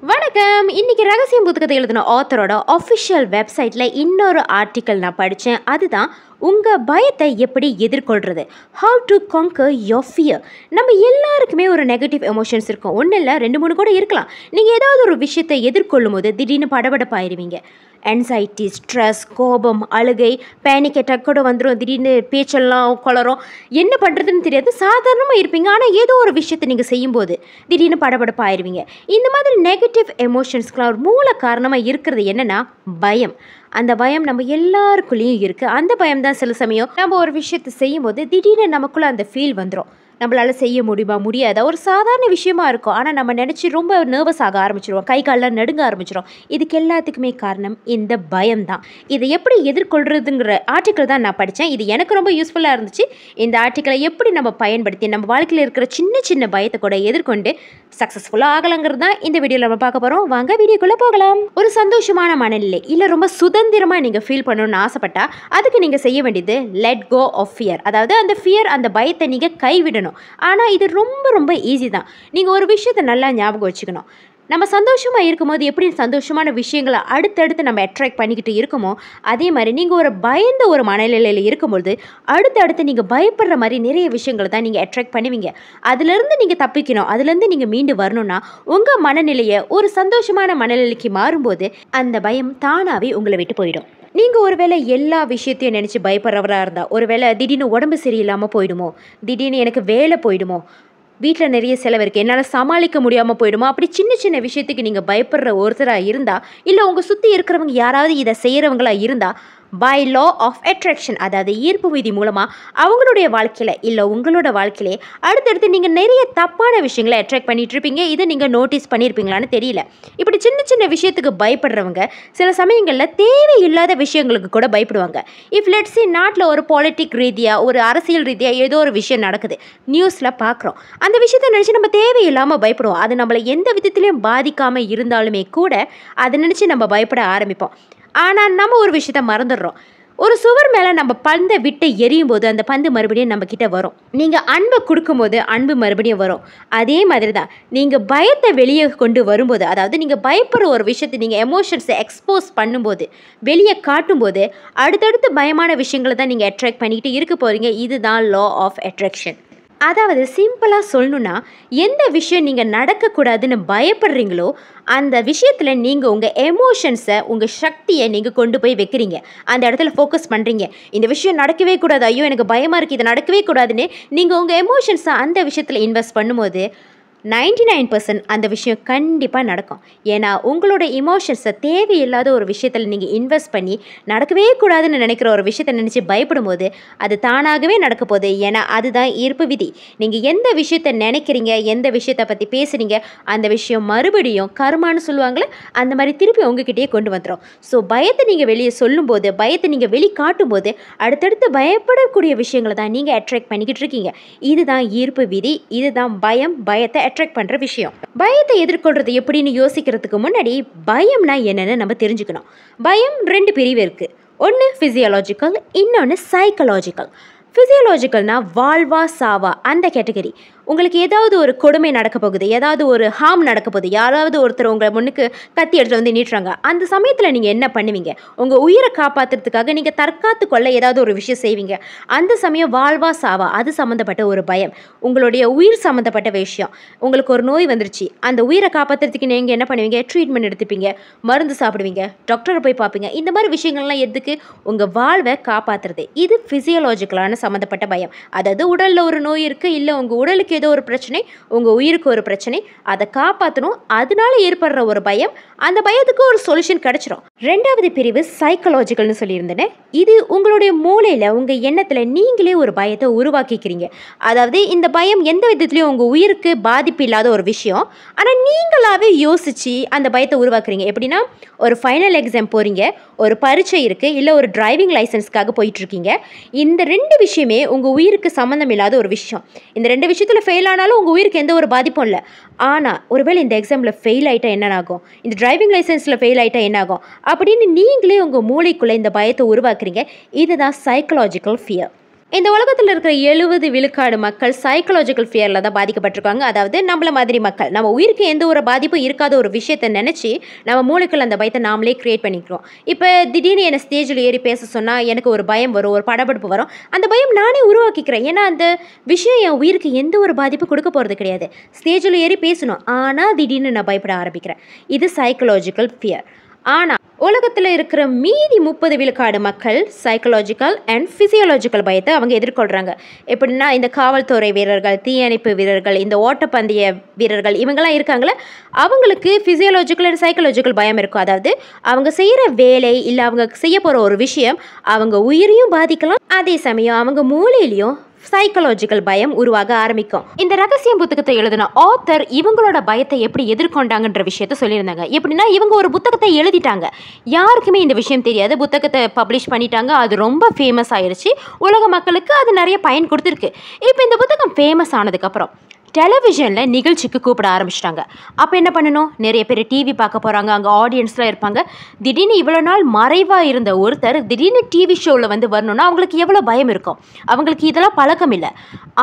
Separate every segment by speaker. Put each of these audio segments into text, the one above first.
Speaker 1: வணக்கம். இன்னைக்கு ரகசியம் புத்தகத்தை எழுதின ஆத்தரோட அஃபிஷியல் வெப்சைட்டில் இன்னொரு ஆர்டிக்கல் நான் படித்தேன் அதுதான் உங்கள் பயத்தை எப்படி எதிர்கொள்கிறது how to conquer your fear நம்ம எல்லாருக்குமே ஒரு நெகட்டிவ் எமோஷன்ஸ் இருக்கும். ஒன்றும் இல்லை ரெண்டு மூணு கூட இருக்கலாம். நீங்கள் ஏதாவது ஒரு விஷயத்தை எதிர்கொள்ளும் போது திடீர்னு படபடப்பாயிருவீங்க. Anxiety ஸ்ட்ரெஸ் கோபம் அழுகை பேனிக் அட்டாக் கூட வந்துடும் திடீர்னு பேச்செல்லாம் குளரும். என்ன பண்ணுறதுன்னு தெரியாது. சாதாரணமாக இருப்பீங்க. ஆனால் ஏதோ ஒரு விஷயத்தை நீங்கள் செய்யும்போது திடீர்னு படபடப்பாயிருவீங்க. இந்த மாதிரி நெகட்டிவ் எமோஷன்ஸ்க்கெலாம் ஒரு மூல காரணமாக இருக்கிறது என்னென்னா பயம். அந்த பயம் நம்ம எல்லாருக்குள்ளேயும் இருக்குது அந்த பயம் தான் சில சமயம் நம்ம ஒரு விஷயத்தை செய்யும்போது திடீர்னு நமக்குள்ளே அந்த ஃபீல் வந்துடும் நம்மளால் செய்ய முடியுமா? முடியாதா? ஒரு சாதாரண விஷயமா இருக்கும். ஆனால் நம்ம நினச்சி ரொம்ப நர்வஸ் ஆக ஆரம்பிச்சிருவோம். கை காலெலாம் நடுங்க ஆரம்பிச்சிடும் இதுக்கு எல்லாத்துக்குமே காரணம் இந்த பயம் தான் இதை எப்படி எதிர்கொள்கிறதுங்கிற ஆர்டிக்கல் தான் நான் படித்தேன் இது எனக்கு ரொம்ப யூஸ்ஃபுல்லாக இருந்துச்சு. இந்த ஆர்டிக்கலை எப்படி நம்ம பயன்படுத்தி நம்ம வாழ்க்கையில் இருக்கிற சின்ன சின்ன பயத்தை கூட எதிர்கொண்டு சக்ஸஸ்ஃபுல்லாக ஆகலங்கிறது தான் இந்த வீடியோவில் நம்ம பார்க்க போகிறோம் வாங்க வீடியோக்குள்ளே போகலாம். ஒரு சந்தோஷமான மனநிலை இல்லை ரொம்ப சுதந்திரமாக நீங்கள் ஃபீல் பண்ணணும்னு ஆசைப்பட்டா அதுக்கு நீங்கள் செய்ய வேண்டியது லெட் கோ ஆஃப் ஃபியர் அதாவது அந்த ஃபியர் அந்த பயத்தை நீங்கள் கைவிடணும். ஆனால் இது ரொம்ப ரொம்ப ஈஸி தான். நீங்கள் ஒரு விஷயத்தை நல்லா ஞாபகம் வச்சுக்கணும். நம்ம சந்தோஷமாக இருக்கும்போது எப்படி சந்தோஷமான விஷயங்களை அடுத்தடுத்து நம்ம அட்ராக்ட் பண்ணிக்கிட்டு இருக்கோமோ அதே மாதிரி நீங்கள் ஒரு பயந்த ஒரு மனநிலையில் இருக்கும்பொழுது அடுத்தடுத்து நீங்கள் பயப்படுற மாதிரி நிறைய விஷயங்களை தான் நீங்கள் அட்ராக்ட் பண்ணுவீங்க. அதுலேருந்து நீங்கள் தப்பிக்கணும். அதுலேருந்து நீங்கள் மீண்டு வரணும்னா உங்கள் மனநிலையை ஒரு சந்தோஷமான மனநிலைக்கு மாறும்போது அந்த பயம் தானாகவே உங்களை விட்டு போயிடும். நீங்கள் ஒருவேளை எல்லா விஷயத்தையும் நினச்சி பயப்படுறவராக இருந்தால் ஒருவேளை திடீர்னு உடம்பு சரியில்லாமல் போயிடுமோ திடீர்னு எனக்கு வேலை போயிடுமோ வீட்டில் நிறைய செலவு இருக்குது என்னால் சமாளிக்க முடியாமல் போயிடுமோ? அப்படி சின்ன சின்ன விஷயத்துக்கு நீங்கள் பயப்படுற ஒருத்தராக இருந்தால் இல்லை உங்கள் சுற்றி இருக்கிறவங்க யாராவது இதை செய்கிறவங்களாக இருந்தால் பை லா ஆஃப் அட்ராக்ஷன் அதாவது ஈர்ப்பு விதி மூலமாக அவங்களுடைய வாழ்க்கையில் இல்லை உங்களோட வாழ்க்கையிலே அடுத்தடுத்து நீங்கள் நிறைய தப்பான விஷயங்களை அட்ராக்ட் பண்ணிட்டு இருப்பீங்க இதை நீங்கள் நோட்டீஸ் பண்ணியிருப்பீங்களான்னு தெரியல. இப்படி சின்ன சின்ன விஷயத்துக்கு பயப்படுறவங்க சில சமயங்களில் தேவையில்லாத விஷயங்களுக்கு கூட பயப்படுவாங்க. இஃப் லெட்ஸி நாட்டில் ஒரு பாலிட்டிக் ரீதியாக ஒரு அரசியல் ரீதியாக ஏதோ ஒரு விஷயம் நடக்குது நியூஸில் பார்க்குறோம் அந்த விஷயத்தை நினச்சி நம்ம தேவையில்லாமல் பயப்படுவோம். அது நம்மளை எந்த விதத்துலையும் பாதிக்காமல் இருந்தாலுமே கூட அதை நினச்சி நம்ம பயப்பட ஆரம்பிப்போம். ஆனால் நம்ம ஒரு விஷயத்த மறந்துடுறோம். ஒரு சுவர் மேலே நம்ம பந்தை விட்டு எரியும் போது அந்த பந்து மறுபடியும் நம்மக்கிட்ட வரும். நீங்கள் அன்பை கொடுக்கும்போது அன்பு மறுபடியும் வரும். அதே மாதிரி தான் நீங்கள் பயத்தை வெளியே கொண்டு வரும்போது அதாவது நீங்கள் பயப்படுற ஒரு விஷயத்தை நீங்கள் எமோஷன்ஸை எக்ஸ்போஸ் பண்ணும்போது வெளியே காட்டும்போது அடுத்தடுத்து பயமான விஷயங்களை தான் நீங்கள் அட்ராக்ட் பண்ணிக்கிட்டு இருக்க போகிறீங்க இதுதான் லா ஆஃப் அட்ராக்ஷன் அதாவது சிம்பிளாக சொல்லணுன்னா எந்த விஷயம் நீங்கள் நடக்கக்கூடாதுன்னு பயப்படுறீங்களோ அந்த விஷயத்தில் நீங்கள் உங்கள் எமோஷன்ஸை உங்கள் சக்தியை நீங்கள் கொண்டு போய் வைக்கிறீங்க. அந்த இடத்துல ஃபோக்கஸ் பண்ணுறீங்க இந்த விஷயம் நடக்கவே கூடாது. ஐயோ எனக்கு பயமாக இருக்குது இது நடக்கவே கூடாதுன்னு நீங்கள் உங்கள் எமோஷன்ஸை அந்த விஷயத்தில் இன்வெஸ்ட் பண்ணும்போது நைன்டி நைன் பர்சன்ட் அந்த விஷயம் கண்டிப்பாக நடக்கும். ஏன்னா உங்களோட இமோஷன்ஸை தேவையில்லாத ஒரு விஷயத்தில் நீங்கள் இன்வெஸ்ட் பண்ணி நடக்கவே கூடாதுன்னு நினைக்கிற ஒரு விஷயத்தை நினச்சி பயப்படும் போது அது தானாகவே நடக்க போகுது. ஏன்னா அதுதான் ஈர்ப்பு விதி. நீங்கள் எந்த விஷயத்தை நினைக்கிறீங்க எந்த விஷயத்தை பற்றி பேசுகிறீங்க அந்த விஷயம் மறுபடியும் கருமான்னு சொல்லுவாங்களே அந்த மாதிரி திருப்பி உங்ககிட்டயே கொண்டு வந்துடும் ஸோ பயத்தை நீங்கள் வெளியே சொல்லும்போது பயத்தை நீங்கள் வெளி காட்டும்போது அடுத்தடுத்து பயப்படக்கூடிய விஷயங்களை தான் நீங்கள் அட்ராக்ட் பண்ணிக்கிட்டு இருக்கீங்க. இதுதான் ஈர்ப்பு விதி. இதுதான் பயம் பயத்தை அட்ராக்ட் பண்ணுற விஷயம். பயத்தை எதிர்கொள்கிறது எப்படின்னு யோசிக்கிறதுக்கு முன்னாடி பயம்னா என்னென்னு நம்ம தெரிஞ்சுக்கணும். பயம் ரெண்டு பிரிவு இருக்குது ஒன்று ஃபிசியாலஜிக்கல் இன்னொன்று சைக்கலாஜிக்கல் ஃபிசியாலஜிக்கல்னா வாழ்வா சாவா அந்த கேட்டகரி உங்களுக்கு ஏதாவது ஒரு கொடுமை நடக்க போகுது ஏதாவது ஒரு ஹார்ம் நடக்க போகுது யாராவது ஒருத்தர் உங்களை முன்னுக்கு கத்தி எடுத்து வந்து நீட்டுறாங்க. அந்த சமயத்தில் நீங்கள் என்ன பண்ணுவீங்க? உங்கள் உயிரை காப்பாற்றுறதுக்காக நீங்கள் தற்காத்து கொள்ள ஏதாவது ஒரு விஷயம் செய்வீங்க. அந்த சமயம் வாழ்வா சாவா அது சம்மந்தப்பட்ட ஒரு பயம். உங்களுடைய உயிர் சம்மந்தப்பட்ட விஷயம். உங்களுக்கு ஒரு நோய் வந்துருச்சு. அந்த உயிரை காப்பாற்றுறதுக்கு நீங்கள் என்ன பண்ணுவீங்க? ட்ரீட்மெண்ட் எடுத்துப்பீங்க. மருந்து சாப்பிடுவீங்க. டாக்டரை போய் பார்ப்பீங்க. இந்த மாதிரி விஷயங்கள்லாம் எதுக்கு? உங்கள் வாழ்வை காப்பாற்றுறது இது ஃபிசியலாஜிக்கலான சம்மந்தப்பட்ட பயம். அதாவது உடலில் ஒரு நோய் இருக்குது இல்லை உங்கள் உடலுக்கு ஏதோ ஒரு பிரச்சனை உங்கள் உயிருக்கு ஒரு பிரச்சனை அதை காப்பாற்றணும் அதனால ஏற்படுற ஒரு பயம் அந்த பயத்துக்கு ஒரு சொல்யூஷன் கிடச்சிரும். ரெண்டாவது பிரிவு சைக்கலாஜிக்கல்னு சொல்லியிருந்தேன். இது உங்களுடைய மூளையில் உங்கள் எண்ணத்தில் நீங்களே ஒரு பயத்தை உருவாக்கிக்கிறீங்க. அதாவது இந்த பயம் எந்த விதத்துலையும் உங்கள் உயிருக்கு பாதிப்பு இல்லாத ஒரு விஷயம். ஆனால் நீங்களாகவே யோசித்து அந்த பயத்தை உருவாக்குறீங்க. எப்படின்னா ஒரு ஃபைனல் எக்ஸாம் போகிறீங்க ஒரு பரீட்சை இருக்குது இல்லை ஒரு டிரைவிங் லைசன்ஸ்க்காக போயிட்டுருக்கீங்க இந்த ரெண்டு விஷயமே உங்கள் உயிருக்கு சம்மந்தம் இல்லாத ஒரு விஷயம். இந்த ரெண்டு விஷயத்தில் ஃபெயில் ஆனாலும் உங்கள் உயிருக்கு எந்த ஒரு பாதிப்பும் இல்லை. ஆனால் ஒருவேளை இந்த எக்ஸாமில் ஃபெயில் ஆகிட்டா என்ன ஆகும்? இந்த டிரைவிங் லைசன்ஸில் ஃபெயில் ஆகிட்டா என்ன ஆகும்? அப்படின்னு நீங்களே உங்கள் மூளைக்குள்ளே இந்த பயத்தை உருவாக்குறீங்க. இதுதான் சைக்கலாஜிக்கல் ஃபியர் இந்த உலகத்தில் இருக்கிற எழுபது விழுக்காடு மக்கள் சைக்கலாஜிக்கல் ஃபியரில் தான் பாதிக்கப்பட்டிருக்காங்க. அதாவது நம்மள மாதிரி மக்கள். நம்ம உயிருக்கு எந்த ஒரு பாதிப்பும் இருக்காத ஒரு விஷயத்தை நினச்சி நம்ம மூளைக்குள்ள அந்த பயத்தை நாமளே கிரியேட் பண்ணிக்கிறோம். இப்போ திடீர்னு என்னை ஸ்டேஜில் ஏறி பேச சொன்னால் எனக்கு ஒரு பயம் வரும் ஒரு படபடுப்பு வரும். அந்த பயம் நானே உருவாக்கிக்கிறேன். ஏன்னா அந்த விஷயம் என் உயிருக்கு எந்த ஒரு பாதிப்பும் கொடுக்க போகிறது கிடையாது. ஸ்டேஜில் ஏறி பேசணும். ஆனால் திடீர்னு நான் பயப்பட ஆரம்பிக்கிறேன். இது சைக்கலாஜிக்கல் ஃபியர் ஆனால் உலகத்தில் இருக்கிற மீதி முப்பது விழுக்காடு மக்கள் சைக்கலாஜிக்கல் அண்ட் ஃபிசியோலாஜிக்கல் பயத்தை அவங்க எதிர்கொள்கிறாங்க எப்படின்னா இந்த காவல்துறை வீரர்கள் தீயணைப்பு வீரர்கள் இந்த ஓட்டப்பந்தய வீரர்கள் இவங்கெல்லாம் இருக்காங்களே அவங்களுக்கு ஃபிசியோலாஜிக்கல் அண்ட் சைக்கலாஜிக்கல் பயம் இருக்கும். அதாவது அவங்க செய்கிற வேலை இல்லை அவங்க செய்ய போகிற ஒரு விஷயம் அவங்க உயிரையும் பாதிக்கலாம். அதே சமயம் அவங்க மூளையிலையும் சைக்கலாஜிக்கல் பயம் உருவாக ஆரம்பிக்கும். இந்த ரகசியம் புத்தகத்தை எழுதின ஆத்தர் இவங்களோட பயத்தை எப்படி எதிர்கொண்டாங்கன்ற விஷயத்த சொல்லியிருந்தாங்க. எப்படின்னா இவங்க ஒரு புத்தகத்தை எழுதிட்டாங்க. யாருக்குமே இந்த விஷயம் தெரியாது. புத்தகத்தை பப்ளிஷ் பண்ணிட்டாங்க. அது ரொம்ப ஃபேமஸ் ஆயிடுச்சு உலக மக்களுக்கு அது நிறைய பயன் கொடுத்துருக்கு. இப்போ இந்த புத்தகம் ஃபேமஸ் ஆனதுக்கப்புறம் டெலிவிஷனில் நிகழ்ச்சிக்கு கூப்பிட ஆரம்பிச்சிட்டாங்க. அப்போ என்ன பண்ணணும்? நிறைய பேர் டிவி பார்க்க போகிறாங்க அங்கே ஆடியன்ஸ்லாம் இருப்பாங்க. திடீர்னு இவ்வளோ நாள் மறைவாக இருந்த ஒருத்தர் திடீர்னு டிவி ஷோவில் வந்து வரணும்னா அவங்களுக்கு எவ்வளோ பயம் இருக்கும்? அவங்களுக்கு இதெல்லாம் பழக்கம் இல்லை.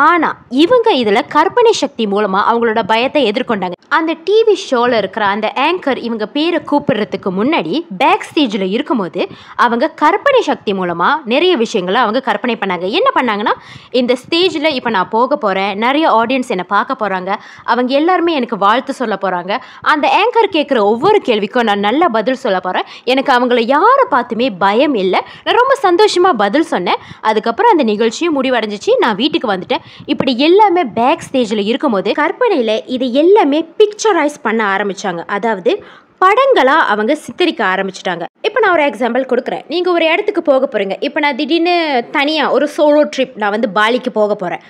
Speaker 1: ஆனால் இவங்க இதில் கற்பனை சக்தி மூலமாக அவங்களோட பயத்தை எதிர்கொண்டாங்க. அந்த டிவி ஷோவில் இருக்கிற அந்த ஆங்கர் இவங்க பேரை கூப்பிடுறதுக்கு முன்னாடி பேக் ஸ்டேஜில் இருக்கும்போது அவங்க கற்பனை சக்தி மூலமாக நிறைய விஷயங்களை அவங்க கற்பனை பண்ணாங்க. என்ன பண்ணாங்கன்னா இந்த ஸ்டேஜில் இப்போ நான் போக போகிறேன் நிறைய ஆடியன்ஸ் என்னை பார்க்க போகிறாங்க அவங்க எல்லாருமே எனக்கு வாழ்த்து சொல்ல போகிறாங்க அந்த ஆங்கர் கேட்குற ஒவ்வொரு கேள்விக்கும் நான் நல்ல பதில் சொல்ல போகிறேன் எனக்கு அவங்கள யாரை பார்த்துமே பயம் இல்லை. நான் ரொம்ப சந்தோஷமாக பதில் சொன்னேன். அதுக்கப்புறம் அந்த நிகழ்ச்சியும் முடிவடைஞ்சிச்சு. நான் வீட்டுக்கு வந்துட்டேன். இப்படி எல்லாமே பேக் ஸ்டேஜில் இருக்கும்போது கற்பனையில் இது எல்லாமே பிக்சரைஸ் பண்ண ஆரம்பித்தாங்க அதாவது படங்களாக அவங்க சித்தரிக்க ஆரம்பிச்சிட்டாங்க. இப்போ நான் ஒரு எக்ஸாம்பிள் கொடுக்குறேன். நீங்கள் ஒரு இடத்துக்கு போக போகிறீங்க இப்போ நான் திடீர்னு தனியாக ஒரு சோலோ ட்ரிப் நான் வந்து பாலிக்கு போக போகிறேன்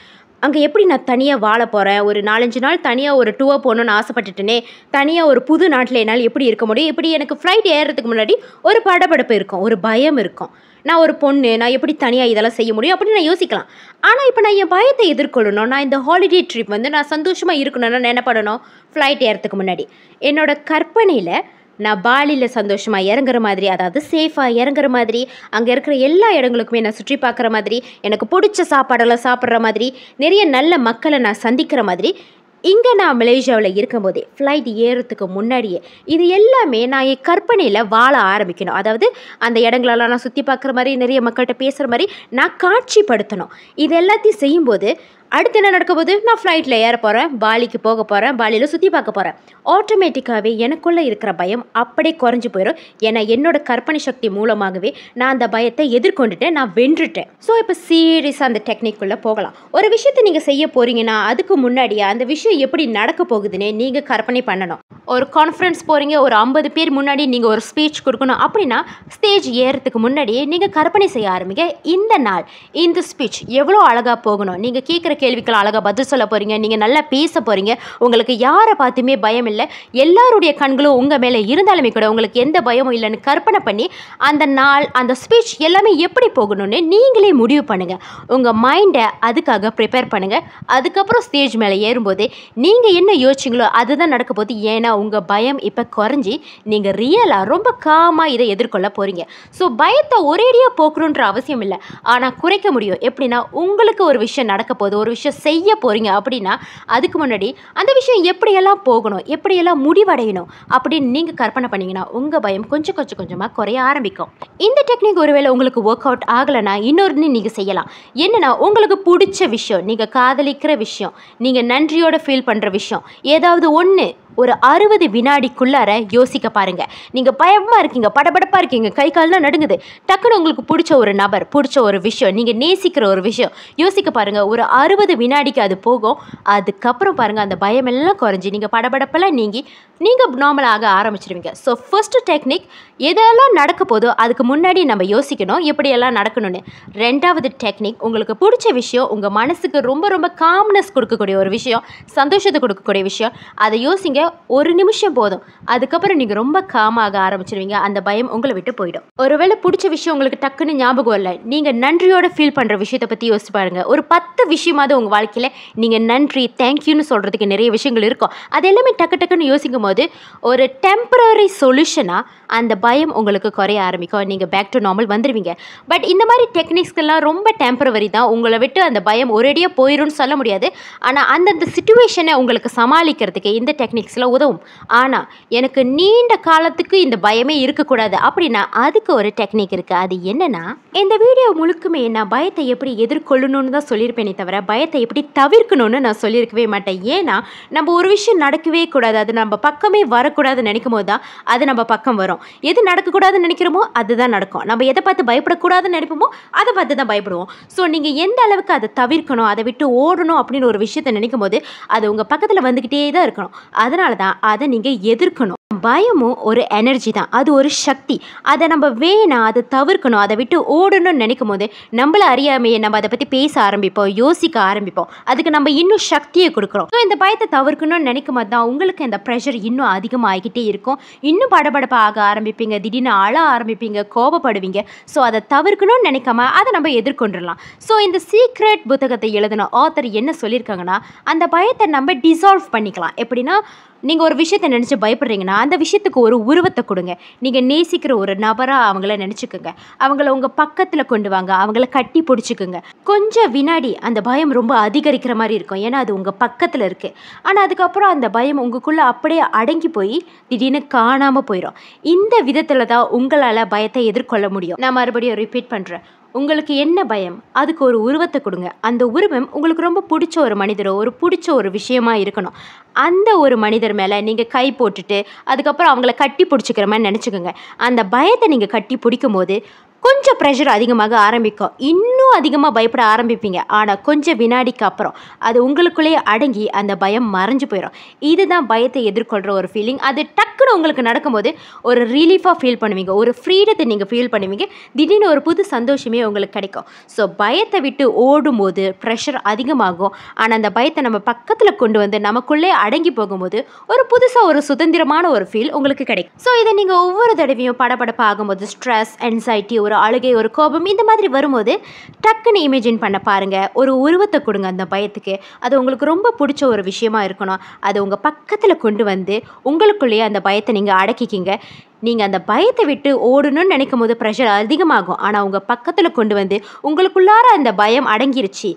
Speaker 1: அங்கே எப்படி நான் தனியாக வாழ போகிறேன் ஒரு நாலஞ்சு நாள் தனியாக ஒரு டூவாக போகணுன்னு ஆசைப்பட்டுட்டேனே தனியாக ஒரு புது நாட்டில் என்னால் எப்படி இருக்க முடியும்? இப்படி எனக்கு ஃப்ளைட் ஏறுறதுக்கு முன்னாடி ஒரு படபடப்பு இருக்கும் ஒரு பயம் இருக்கும். நான் ஒரு பொண்ணு நான் எப்படி தனியாக இதெல்லாம் செய்ய முடியும் அப்படின்னு நான் யோசிக்கலாம். ஆனால் இப்போ நான் என் பயத்தை எதிர்கொள்ளணும். நான் இந்த ஹாலிடே ட்ரிப் வந்து நான் சந்தோஷமாக இருக்கணும்னா நான் என்ன பண்ணணும் ஃப்ளைட் ஏறதுக்கு முன்னாடி. என்னோட கற்பனையில் நான் பாலியில் சந்தோஷமாக இறங்குற மாதிரி அதாவது சேஃபாக இறங்குற மாதிரி அங்கே இருக்கிற எல்லா இடங்களுக்குமே நான் சுற்றி பார்க்குற மாதிரி எனக்கு பிடிச்ச சாப்பாடெல்லாம் சாப்பிட்ற மாதிரி நிறைய நல்ல மக்களை நான் சந்திக்கிற மாதிரி இங்கே நான் மலேசியாவில் இருக்கும்போதே ஃப்ளைட் ஏறுறதுக்கு முன்னாடியே இது எல்லாமே நான் என் கற்பனையில் வாழ ஆரம்பிக்கணும். அதாவது அந்த இடங்களெல்லாம் நான் சுற்றி பார்க்குற மாதிரி நிறைய மக்கள்கிட்ட பேசுகிற மாதிரி நான் காட்சிப்படுத்தணும். இது எல்லாத்தையும் செய்யும்போது அடுத்து என்ன நடக்க போகுது? நான் ஃப்ளைட்டில் ஏற போகிறேன் பாலிக்கு போக போகிறேன் பாலியில் சுற்றி பார்க்க போகிறேன் ஆட்டோமேட்டிக்காகவே எனக்குள்ளே இருக்கிற பயம் அப்படியே குறைஞ்சி போயிடும் ஏன்னா என்னோட கற்பனை சக்தி மூலமாகவே நான் அந்த பயத்தை எதிர்கொண்டுட்டேன். நான் வென்றுட்டேன். ஸோ இப்போ சீரியஸாக அந்த டெக்னிக்குள்ளே போகலாம். ஒரு விஷயத்தை நீங்கள் செய்ய போகிறீங்கன்னா அதுக்கு முன்னாடியே அந்த விஷயம் எப்படி நடக்க போகுதுன்னு நீங்கள் கற்பனை பண்ணணும். ஒரு கான்ஃபரன்ஸ் போகிறீங்க ஒரு ஐம்பது பேர் முன்னாடி நீங்கள் ஒரு ஸ்பீச் கொடுக்கணும். அப்படின்னா ஸ்டேஜ் ஏறத்துக்கு முன்னாடியே நீங்கள் கற்பனை செய்ய ஆரம்பிங்க. இந்த நாள் இந்த ஸ்பீச் எவ்வளோ அழகாக போகணும்? நீங்கள் கேட்குற கேள்விக்கெல்லாம் அழகாக பதில் சொல்ல போகிறீங்க நீங்கள் நல்லா பேச போகிறீங்க உங்களுக்கு யாரை பார்த்துமே பயம் இல்லை. எல்லாருடைய கண்களும் உங்கள் மேலே இருந்தாலுமே கூட உங்களுக்கு எந்த பயமும் இல்லைன்னு கற்பனை பண்ணி அந்த நாள் அந்த ஸ்பீச் எல்லாமே எப்படி போகணும்னு நீங்களே முடிவு பண்ணுங்கள் உங்கள் மைண்டை அதுக்காக ப்ரிப்பேர் பண்ணுங்கள் அதுக்கப்புறம் ஸ்டேஜ் மேலே ஏறும்போது நீங்கள் என்ன யோசிச்சிங்களோ அதுதான் நடக்க போகுது. ஏன்னா உங்கள் பயம் இப்போ குறைஞ்சி நீங்கள் ரியலாக ரொம்ப காமாக இதை எதிர்கொள்ள போகிறீங்க ஸோ பயத்தை ஒரேடியாக போக்கணுன்ற அவசியம் இல்லை. ஆனால் குறைக்க முடியும். எப்படின்னா உங்களுக்கு ஒரு விஷயம் நடக்க போகுது. ஒரு விஷயம் செய்ய போகிறீங்க அப்படின்னா அதுக்கு முன்னாடி அந்த விஷயம் எப்படியெல்லாம் போகணும் எப்படியெல்லாம் முடிவடையணும் அப்படின்னு நீங்கள் கற்பனை பண்ணீங்கன்னா உங்கள் பயம் கொஞ்சம் கொஞ்சம் கொஞ்சமாக குறைய ஆரம்பிக்கும். இந்த டெக்னிக் ஒருவேளை உங்களுக்கு ஒர்க் அவுட் ஆகலைன்னா இன்னொன்று நீங்கள் செய்யலாம். என்னென்னா உங்களுக்கு பிடிச்ச விஷயம் நீங்கள் காதலிக்கிற விஷயம் நீங்கள் நன்றியோட ஃபீல் பண்ணுற விஷயம் ஏதாவது ஒன்று ஒரு அறுபது வினாடிக்குள்ளார யோசிக்க பாருங்க. நீங்கள் பயமாக இருக்கீங்க படபடப்பாக இருக்கீங்க கை கால்லாம் நடுங்குது. டக்குன்னு உங்களுக்கு பிடிச்ச ஒரு நபர் பிடிச்ச ஒரு விஷயம் நீங்கள் நேசிக்கிற ஒரு விஷயம் யோசிக்க பாருங்க. ஒரு அறுபது வினாடிக்கு அது போகும். அதுக்கப்புறம் பாருங்க அந்த பயமெல்லாம் குறைஞ்சி நீங்கள் படபடப்பெல்லாம் நீங்கி நீங்கள் நார்மலாக ஆரம்பிச்சிருவீங்க. ஸோ ஃபர்ஸ்ட் டெக்னிக் எதெல்லாம் நடக்க போதோ அதுக்கு முன்னாடி நம்ம யோசிக்கணும் எப்படியெல்லாம் நடக்கணும்னு. ரெண்டாவது டெக்னிக் உங்களுக்கு பிடிச்ச விஷயம் உங்கள் மனசுக்கு ரொம்ப ரொம்ப காம்னஸ் கொடுக்கக்கூடிய ஒரு விஷயம் சந்தோஷத்தை கொடுக்கக்கூடிய விஷயம் அதை யோசிங்க. ஒரு நிமிஷம் போதும். அதுக்கப்புறம் நீங்கள் ரொம்ப காமாக ஆரம்பிச்சிருவீங்க. அந்த பயம் உங்களை விட்டு போயிடும். ஒருவேளை பிடிச்ச விஷயம் உங்களுக்கு டக்குன்னு ஞாபகம் இல்லை. நீங்கள் நன்றியோட ஃபீல் பண்ணுற விஷயத்தை பற்றி யோசிச்சு பாருங்கள் ஒரு பத்து விஷயமாவது உங்கள் வாழ்க்கையில் நீங்கள் நன்றி தேங்க்யூன்னு சொல்கிறதுக்கு நிறைய விஷயங்கள் இருக்கும். அது எல்லாமே டக்கு டக்குன்னு யோசிக்கும் போது ஒரு டெம்பரரி சொல்யூஷனாக அந்த பயம் உங்களுக்கு குறைய ஆரம்பிக்கும். நீங்கள் பேக் டு நார்மல் வந்துடுவீங்க பட் இந்த மாதிரி டெக்னிக்ஸ்க்கெல்லாம் ரொம்ப டெம்பரவரி தான். உங்களை விட்டு அந்த பயம் ஒரேடியாக போயிடும்னு சொல்ல முடியாது. ஆனால் அந்தந்த சுச்சுவேஷனை உங்களுக்கு சமாளிக்கிறதுக்கு இந்த டெக்னிக்ஸ் டெக்னிக்ஸ்லாம் உதவும். ஆனால் எனக்கு நீண்ட காலத்துக்கு இந்த பயமே இருக்கக்கூடாது. அப்படின்னா அதுக்கு ஒரு டெக்னிக் இருக்குது அது என்னென்னா இந்த வீடியோ முழுக்குமே நான் பயத்தை எப்படி எதிர்கொள்ளணும்னு தான் சொல்லியிருப்பேனே தவிர பயத்தை எப்படி தவிர்க்கணும்னு நான் சொல்லியிருக்கவே மாட்டேன். ஏன்னா நம்ம ஒரு விஷயம் நடக்கவே கூடாது. அது நம்ம பக்கமே வரக்கூடாதுன்னு நினைக்கும் போது தான் அது நம்ம பக்கம் வரும். எது நடக்கக்கூடாதுன்னு நினைக்கிறோமோ அதுதான் நடக்கும். நம்ம எதை பார்த்து பயப்படக்கூடாதுன்னு நினைப்போமோ அதை பார்த்து தான் பயப்படுவோம். ஸோ நீங்கள் எந்த அளவுக்கு அதை தவிர்க்கணும் அதை விட்டு ஓடணும் அப்படின்னு ஒரு விஷயத்தை நினைக்கும் போது அது உங்கள் பக்கத்தில் வந்துக்கிட்டே தான் இருக்கணும். அதனால தான் அதை நீங்கள் எதிர்க்கணும். பயமும் ஒரு எனர்ஜி தான். அது ஒரு சக்தி. அதை நம்ம வேணாம் அதை தவிர்க்கணும். அதை விட்டு ஓடணும்னு நினைக்கும் போது நம்மள அறியாமையே நம்ம அதை பற்றி பேச ஆரம்பிப்போம் யோசிக்க ஆரம்பிப்போம். அதுக்கு நம்ம இன்னும் சக்தியை கொடுக்குறோம். ஸோ இந்த பயத்தை தவிர்க்கணும்னு நினைக்கும் போது தான் உங்களுக்கு இந்த ப்ரெஷர் இன்னும் அதிகமாகிக்கிட்டே இருக்கும். இன்னும் படபடப்பாக ஆக ஆரம்பிப்பீங்க. திடீர்னு அழ ஆரம்பிப்பீங்க. கோபப்படுவீங்க. ஸோ அதை தவிர்க்கணும்னு நினைக்காம அதை நம்ம எதிர்கொண்டுடலாம். ஸோ இந்த சீக்ரெட் புத்தகத்தை எழுதின ஆத்தர் என்ன சொல்லியிருக்காங்கன்னா அந்த பயத்தை நம்ம டிசால்வ் பண்ணிக்கலாம். எப்படின்னா நீங்கள் ஒரு விஷயத்தை நினச்சி பயப்படுறீங்கன்னா அந்த விஷயத்துக்கு ஒரு உருவத்தை கொடுங்க. நீங்கள் நேசிக்கிற ஒரு நபராக அவங்கள நினச்சிக்கோங்க. அவங்கள உங்கள் பக்கத்தில் கொண்டு வாங்க. அவங்கள கட்டி பிடிச்சிக்குங்க. கொஞ்சம் வினாடி அந்த பயம் ரொம்ப அதிகரிக்கிற மாதிரி இருக்கும். ஏன்னா அது உங்கள் பக்கத்தில் இருக்குது ஆனால் அதுக்கப்புறம் அந்த பயம் உங்களுக்குள்ளே அப்படியே அடங்கி போய் திடீர்னு காணாமல் போயிடும் இந்த விதத்தில் தான் உங்களால் பயத்தை எதிர்கொள்ள முடியும். நான் மறுபடியும் ரிப்பீட் பண்ணுறேன் உங்களுக்கு என்ன பயம்? அதுக்கு ஒரு உருவத்தை கொடுங்க. அந்த உருவம் உங்களுக்கு ரொம்ப பிடிச்ச ஒரு மனிதரோ ஒரு பிடிச்ச ஒரு விஷயமா இருக்கணும். அந்த ஒரு மனிதர் மேலே நீங்கள் கை போட்டுட்டு அதுக்கப்புறம் அவங்கள கட்டி பிடிச்சிக்கிற மாதிரி நினச்சிக்கோங்க. அந்த பயத்தை நீங்கள் கட்டி பிடிக்கும் போது கொஞ்சம் ப்ரெஷர் அதிகமாக ஆரம்பிக்கும். இன்னும் அதிகமாக பயப்பட ஆரம்பிப்பீங்க. ஆனால் கொஞ்சம் வினாடிக்கு அப்புறம் அது உங்களுக்குள்ளேயே அடங்கி அந்த பயம் மறைஞ்சு போயிடும் இதுதான் பயத்தை எதிர்கொள்கிற ஒரு ஃபீலிங் அது டக்குன்னு உங்களுக்கு நடக்கும்போது ஒரு ரிலீஃபாக ஃபீல் பண்ணுவீங்க. ஒரு ஃப்ரீடத்தை நீங்கள் ஃபீல் பண்ணுவீங்க. திடீர்னு ஒரு புது சந்தோஷமே உங்களுக்கு கிடைக்கும். ஸோ பயத்தை விட்டு ஓடும்போது ப்ரெஷர் அதிகமாகும். ஆனால் அந்த பயத்தை நம்ம பக்கத்தில் கொண்டு வந்து நமக்குள்ளே அடங்கி போகும்போது ஒரு புதுசாக ஒரு சுதந்திரமான ஒரு ஃபீல் உங்களுக்கு கிடைக்கும். ஸோ இதை நீங்கள் ஒவ்வொரு தடவையும் படபடப்பு ஸ்ட்ரெஸ் என்சைட்டி ஒரு அழுகை ஒரு கோபம் இந்த மாதிரி வரும்போது டக்குன்னு இமேஜின் பண்ண பாருங்கள் ஒரு உருவத்தை கொடுங்க அந்த பயத்துக்கு. அது உங்களுக்கு ரொம்ப பிடிச்ச ஒரு விஷயமா இருக்கணும். அது உங்கள் பக்கத்தில் கொண்டு வந்து உங்களுக்குள்ளேயே அந்த பயத்தை நீங்கள் அடக்கிக்கிங்க. நீங்கள் அந்த பயத்தை விட்டு ஓடணும்னு நினைக்கும் போது ப்ரெஷர் அதிகமாகும். ஆனால் உங்கள் பக்கத்தில் கொண்டு வந்து உங்களுக்குள்ளார அந்த பயம் அடங்கிருச்சு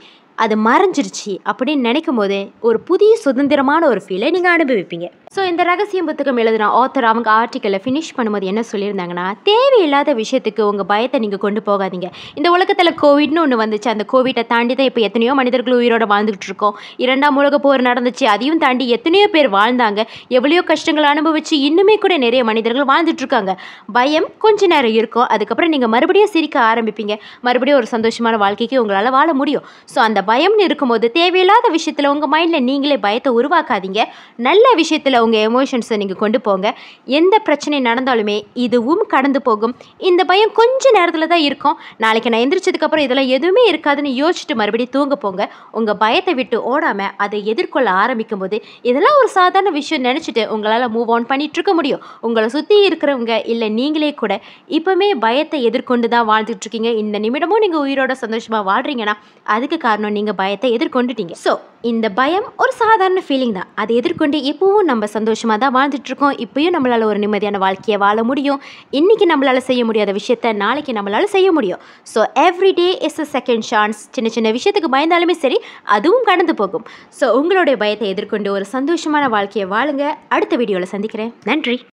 Speaker 1: அது மறைஞ்சிருச்சு அப்படின்னு நினைக்கும் போது ஒரு புதிய சுதந்திரமான ஒரு ஃபீலை நீங்கள் அனுபவிப்பீங்க. ஸோ இந்த ரகசியம் புத்தகம் எழுதுன ஆத்தர் அவங்க ஆர்டிக்கலை ஃபினிஷ் பண்ணும்போது என்ன சொல்லியிருந்தாங்கன்னா தேவையில்லாத விஷயத்துக்கு உங்கள் பயத்தை நீங்கள் கொண்டு போகாதீங்க. இந்த உலகத்தில் கோவிட்னு ஒன்று வந்துச்சு. அந்த கோவிட்டை தாண்டி தான் இப்போ எத்தனையோ மனிதர்கள் உயிரோடு வாழ்ந்துகிட்டு இருக்கோம். இரண்டாம் உலக போர் நடந்துச்சு. அதையும் தாண்டி எத்தனையோ பேர் வாழ்ந்தாங்க. எவ்வளையோ கஷ்டங்களை அனுபவிச்சு இன்னுமே கூட நிறைய மனிதர்கள் வாழ்ந்துட்டுருக்காங்க பயம் கொஞ்ச நேரம் இருக்கும். அதுக்கப்புறம் நீங்கள் மறுபடியும் சிரிக்க ஆரம்பிப்பீங்க. மறுபடியும் ஒரு சந்தோஷமான வாழ்க்கைக்கு உங்களால் வாழ முடியும். ஸோ அந்த பயம்னு இருக்கும்போது தேவையில்லாத விஷயத்தில் உங்கள் மைண்டில் நீங்களே பயத்தை உருவாக்காதீங்க. நல்ல விஷயத்தில் உங்கள் எமோஷன்ஸை நீங்கள் கொண்டு போங்க. எந்த பிரச்சனை நடந்தாலுமே இதுவும் கடந்து போகும். இந்த பயம் கொஞ்ச நேரத்தில் தான் இருக்கும். நாளைக்கு நான் எந்திரிச்சதுக்கப்புறம் இதெல்லாம் எதுவுமே இருக்காதுன்னு யோசிச்சுட்டு மறுபடியும் தூங்க போங்க. உங்கள் பயத்தை விட்டு ஓடாமல் அதை எதிர்கொள்ள ஆரம்பிக்கும் போது இதெல்லாம் ஒரு சாதாரண விஷயம் நினச்சிட்டு உங்களால் மூவ் ஆன் பண்ணிகிட்ருக்க இருக்க முடியும். உங்களை சுற்றி இருக்கிறவங்க இல்லை நீங்களே கூட இப்போவுமே பயத்தை எதிர்கொண்டு தான் வாழ்ந்துட்டு இருக்கீங்க. இந்த நிமிடமும் நீங்கள் உயிரோட சந்தோஷமாக வாழ்றீங்கன்னா அதுக்கு காரணம் நீங்கள் பயத்தை எதிர்கொண்டுட்டீங்க. ஸோ இந்த பயம் ஒரு சாதாரண ஃபீலிங் தான். அதை எதிர்கொண்டு இப்போவும் நம்ம சந்தோஷமாக தான் வாழ்ந்துட்டு இருக்கோம் நம்மளால் ஒரு நிம்மதியான வாழ்க்கையை வாழ முடியும். இன்றைக்கி நம்மளால் செய்ய முடியாத விஷயத்த நாளைக்கு நம்மளால் செய்ய முடியும். So every day is a second chance சின்ன சின்ன விஷயத்துக்கு பயந்தாலுமே சரி அதுவும் கடந்து போகும். ஸோ உங்களுடைய பயத்தை எதிர்கொண்டு ஒரு சந்தோஷமான வாழ்க்கையை வாழுங்க. அடுத்த வீடியோவில் சந்திக்கிறேன். நன்றி.